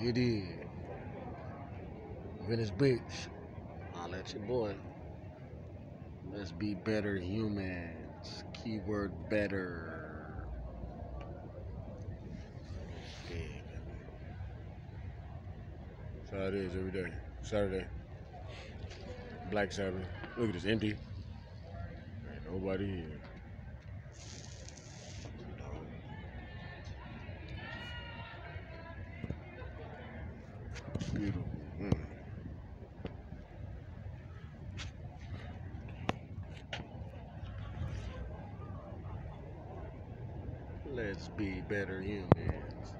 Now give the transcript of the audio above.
You did. Venice Beach. I'll let your boy. Let's be better humans. Keyword better. Yeah. That's how it is every day. Saturday. Black Sabbath. Look at this empty. Ain't nobody here. Beautiful. Mm. Let's be better humans.